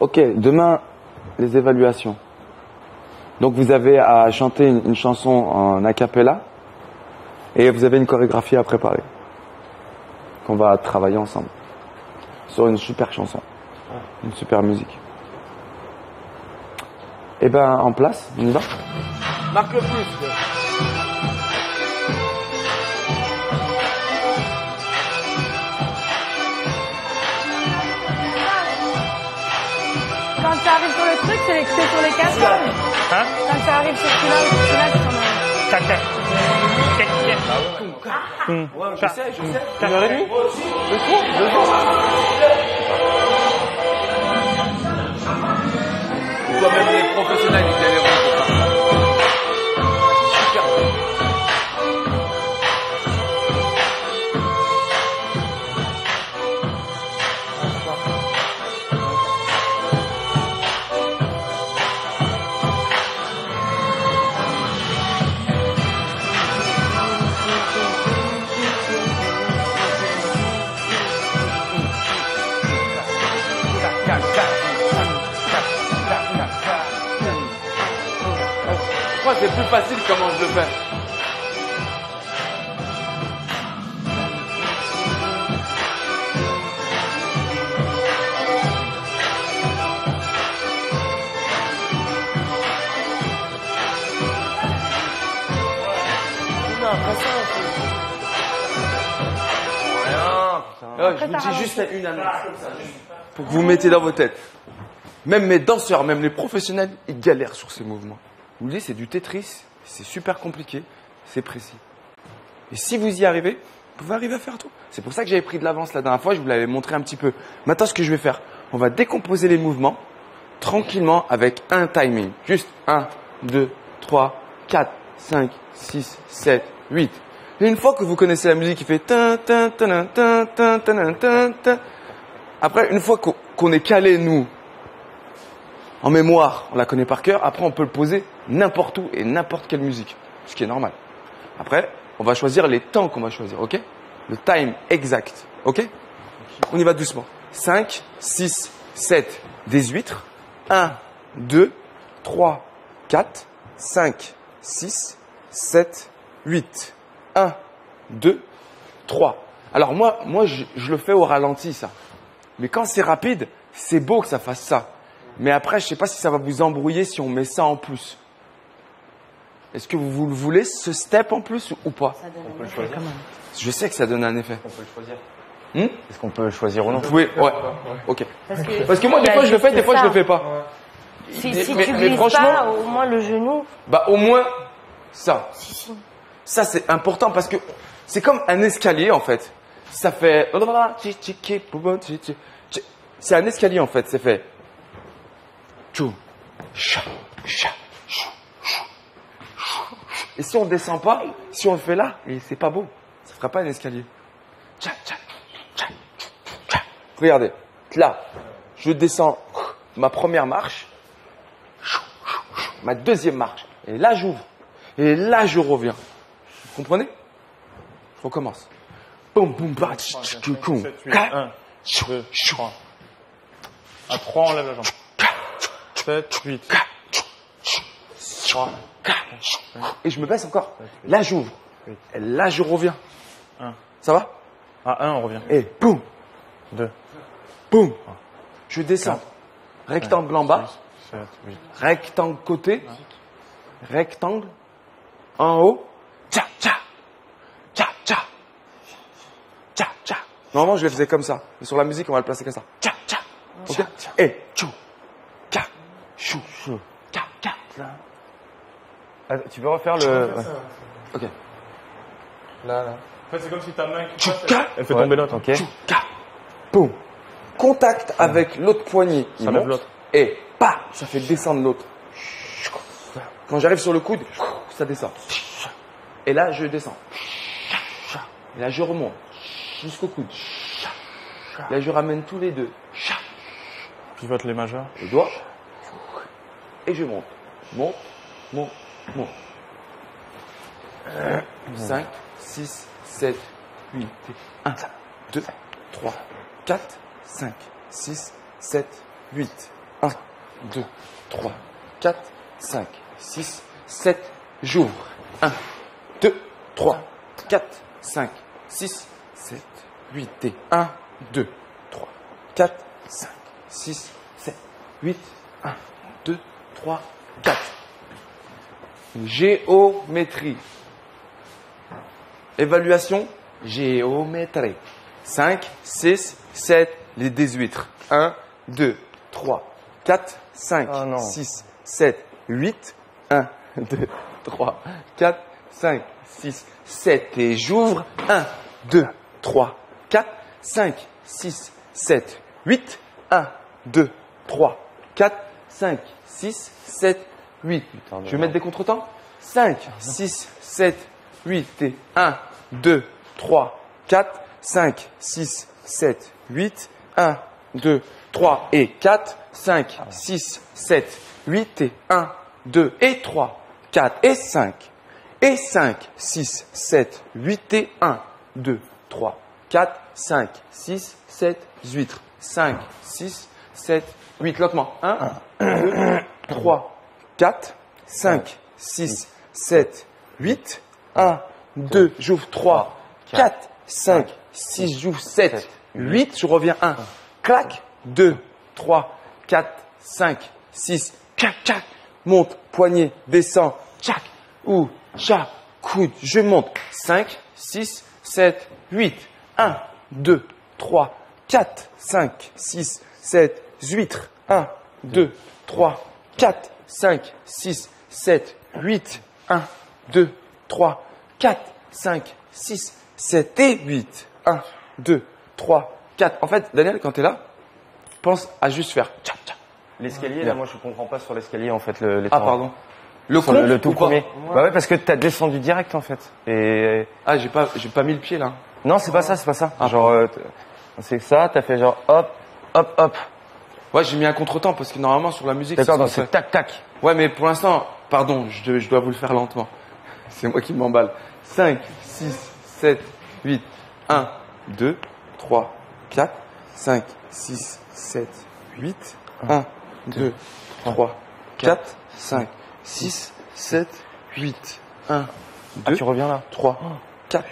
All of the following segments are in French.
Ok, demain, les évaluations. Donc vous avez à chanter une, une chanson en a cappella et vous avez une chorégraphie à préparer qu'on va travailler ensemble sur une super chanson, une super musique. Eh ben en place, on y va Marque le plus. Le truc, c'est sur les quatre là. Hein Quand ça arrive sur celui-là ou sur celui-là, c'est comme Tac, tac. Tac, tac. Ouais, je sais, je sais. Tac, Une heure et demie c'est plus facile comment je le fais. Rien, putain. je vous dis juste une annonce comme ça, juste pour que vous mettez dans vos têtes. Même mes danseurs, même les professionnels, ils galèrent sur ces mouvements. Dites, c'est du Tetris, c'est super compliqué, c'est précis. Et si vous y arrivez, vous pouvez arriver à faire tout. C'est pour ça que j'avais pris de l'avance la dernière fois, je vous l'avais montré un petit peu. Maintenant, ce que je vais faire, on va décomposer les mouvements tranquillement avec un timing. Juste 1, 2, 3, 4, 5, 6, 7, 8. Et une fois que vous connaissez la musique qui fait après, une fois qu'on est calé, nous, en mémoire, on la connaît par cœur, après on peut le poser n'importe où et n'importe quelle musique, ce qui est normal. Après, on va choisir les temps qu'on va choisir, ok? Le time exact, ok? On y va doucement. 5, 6, 7, des huîtres. 1, 2, 3, 4, 5, 6, 7, 8. 1, 2, 3. Alors moi, moi je, je le fais au ralenti, ça. Mais quand c'est rapide, c'est beau que ça fasse ça. Mais après, je sais pas si ça va vous embrouiller si on met ça en plus. Est-ce que vous, le voulez, ce step en plus ou pas On peut le choisir. Je sais que ça donne un effet. On peut le choisir. Hmm Est-ce qu'on peut le choisir ou non vous pouvez, ouais. Ok. Parce que, Parce que moi, des fois, je le fais, des fois, je le fais pas. Si, Mais- si mais- tu mais franchement- pas, au moins le genou. Bah, au moins, ça. Si, si. Ça, c'est important parce que c'est comme un escalier, en fait. Ça fait... C'est un escalier, en fait. C'est fait... Tchou, chou, chou, chou. Et si on descend pas, si on le fait là, et c'est pas beau. Ça fera pas un escalier. Regardez. Là, je descends ma première marche. Ma deuxième marche. Et là, j'ouvre. Et là, je reviens. Vous comprenez Je recommence. Boum, boum, bah, tch, tch, tch, tch, 7, 8, tch. 1, 2, 3. À 3, on lève la jambe. 7, 8. 3. Et je me baisse encore. Là, j'ouvre. Et là, je reviens. Un. Ça va? À 1, on revient. Et boum, 2, boum. Je descends. Rectangle en bas. 7, 8. Rectangle côté. Rectangle. En haut. Tcha, tcha. Tcha, tcha. Tcha, tcha. Normalement, je le faisais comme ça. Mais sur la musique, on va le placer comme ça. Tcha, tcha. Ok? Et tchou. Tcha. Chou. Tcha, tcha. Ah, Tu peux refaire le. ouais. Ok. Là, là. En fait, c'est comme si ta main qui passe, elle fait tomber l'autre. Ok. Boum. Contact avec l'autre poignet. il Ça lève monte, l'autre. Et pas, ça fait descendre l'autre. Quand j'arrive sur le coude, ça descend. Et là, je descends. Et là, je remonte jusqu'au coude. Là, je ramène tous les deux. Pivote les majeurs. Les doigts. Et je monte. Monte, monte, monte. 5, 6, 7, 8. 1, 2, 3, 4, 5, 6, 7, 8. 1, 2, 3, 4, 5, 6, 7. J'ouvre. 1, 2, 3, 4, 5, 6, 7, 8 et 1, 2, 3, 4, 5, 6, 7, 8, 1, 2, 3, 4. Géométrie. Évaluation, géométrie. 5, 6, 7, les 18. 1, 2, 3, 4, 5, Oh non. 6, 7, 8. 1, 2, 3, 4, 5, 6, 7. Et j'ouvre. 1, 2, 3, 4, 5, 6, 7, 8. 1, 2, 3, 4, 5, 6, 7, 8. Je vais mettre des contretemps. 5, 6, 7, 8 et 1, 2, 3, 4, 5, 6, 7, 8, 1, 2, 3 et 4, 5, 6, 7, 8 et 1, 2 et 3, 4 et 5, et 5, 6, 7, 8 et 1, 2, 3, 4, 5, 6, 7, 8, 5, 6, 7, 8, lentement. 1, 2, 3, 4, 5, 6, 7, 8, 1, 2, j'ouvre. 3, 4, 5, 6, j'ouvre. 7, 8, je reviens. 1, clac, 2, 3, 4, 5, 6, clac, clac, monte, poignet, descend, tchac, ou, tchac, coude, je monte, 5, 6, 7, 8, 1, 2, 3, 4, 5, 6, 7, 8, 1, 2, 3, 4, 5, 6, 7, 8, 1, 2, 3, 4, 5, 6, 7 et 8. 1, 2, 3, 4. En fait, Daniel, quand tu es là, pense à juste faire tcha tcha. L'escalier, là, moi, je comprends pas sur l'escalier, en fait, le, les Ah, temps. pardon. Le Sur le, compte le tout premier. Bah ouais, parce que t'as descendu direct, en fait. Et Ah, j'ai pas, j'ai pas mis le pied là. non, c'est pas ça, c'est pas ça. Ah, genre, euh, c'est ça, t'as fait genre hop, hop, hop. Ouais, j'ai mis un contretemps parce que normalement sur la musique. D'accord, c'est donc tac, tac. Ouais, mais pour l'instant, pardon, je, dois- je dois vous le faire lentement. C'est moi qui m'emballe. 5, 6, 7, 8, 1, 2, 3, 4, 5, 6, 7, 8, 1, 2, 3, 4, 5, 6, 7, 8, 1, Ah, 2, tu reviens là. 3, 4.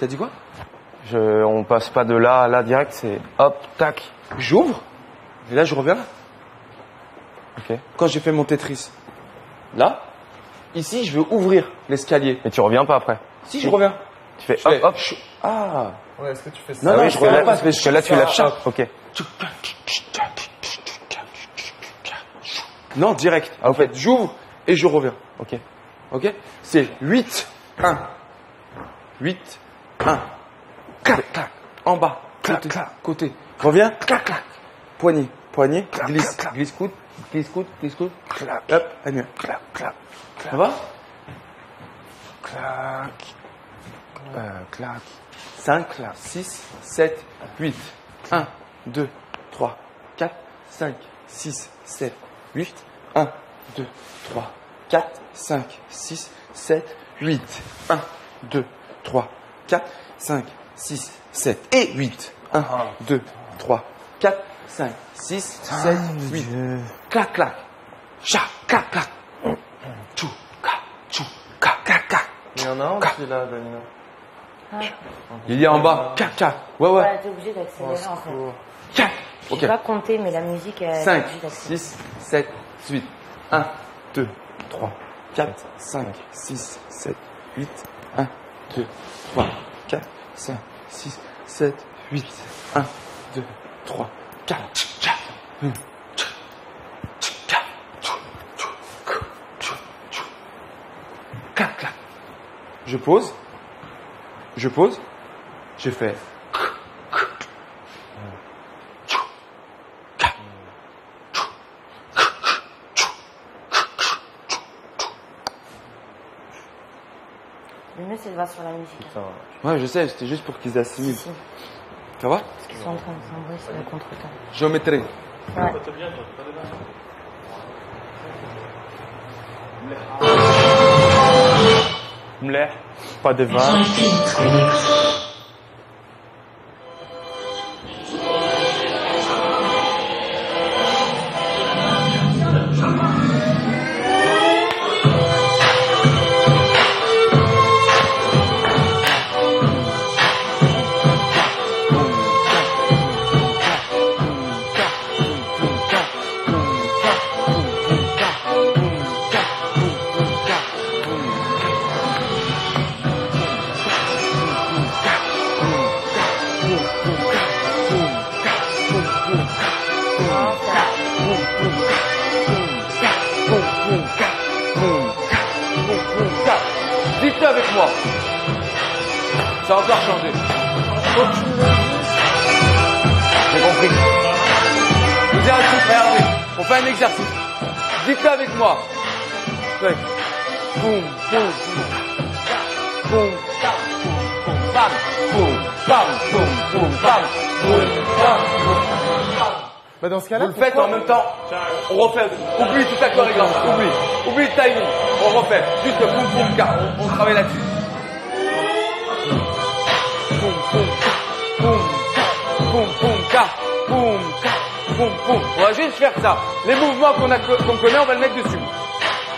T'as dit quoi? Je, on passe pas de là à là direct, c'est hop, tac. J'ouvre, et là je reviens. Quand j'ai fait mon Tetris. Là, ici, je veux ouvrir l'escalier. Et tu reviens pas après. Si, je reviens. Tu fais Je fais- hop, hop. je- Ah Ouais, est-ce que tu fais ça Non, Ah non, oui, je reviens là- pas, parce que là, tu ça- lèves chaque. Ok. Non, direct. Ah, En fait, j'ouvre et je reviens. Ok. Ok C'est 8, 1. 8, 1. Clac, clac. En bas. Côté, côté. Reviens. Clac, clac. Poignet, poignet. glisse, glisse coude. Glisse coude, glisse coude. Hop, annule. Clac, clac. Ça va? Clac. Euh, clac. 5, 6, 7, 8. 1, 2, 3, 4, 5, 6, 7, 8. 1, 2, 3, 4, 5, 6, 7, 8. 1, 2, 3, 4, 5, 6, 7 et 8. 1, 2, 3, 4, 5, 6, 7, 8. Clac, clac. Cha, clac, clac. Tchou, clac, tchou, clac, clac, clac. Il y en a un aussi là, Danilo. Il y a en bas. Clac, clac. Ouais, ouais. Ouais, t'es obligé d'accélérer en fait. Clac. Je Ok. sais pas compter, mais la musique, est 5, obligée d'accélérer. 6, 7, 8. 1, 2, 3, 4, 5, 6, 7, 8. 1, 2, 3, 4, 5, 6, 7, 8. 1, 2, 3, 4. Clac, clac. Je pose. Je pose. Je fais. Le mieux, c'est de voir sur la musique. Ouais, je sais, c'était juste pour qu'ils assimilent. Si, Ça va? Qu'ils sont en train de s'embrouiller sur le contre-temps. Géométrie. Ouais. Mleh. Pas de vin. Dites-le avec moi. Ça a encore changé. J'ai compris. Je vous dis un truc, regardez. On fait un exercice. Dites-le avec moi. Ouais. Boum, boum, boum. Boum, boum, bam, boum, bam, boum, boum, bam, boum, bam, boum. Bah, dans ce cas-là, Vous le faites en même temps. On refait. Oublie toute la chorégraphie. Oublie. Oublie le timing. On refait. Juste le boum boum car on, on travaille là-dessus. Boum boum boum boum boum car boum boum boum. On va juste faire ça. Les mouvements qu'on a qu'on connaît, on va le mettre dessus.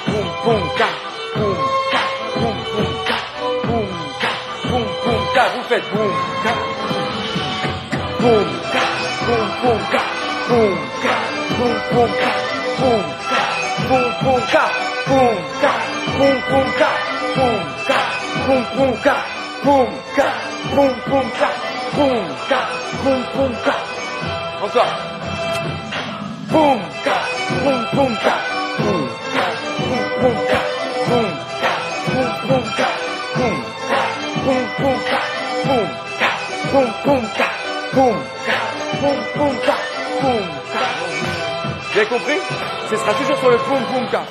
Boum boum car boum car boum boum car boum car boum boum car. Vous faites boum car boum car boum boum car boum boum car boum car boum boum car boum car boum boum car boum car boum boum car boum car boum boum car boum car boum boum car encore boum car boum boum car boum car boum boum car boum car boum boum car boum car boum car vous avez compris. Ce sera toujours sur le boum boum car